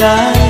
ใจ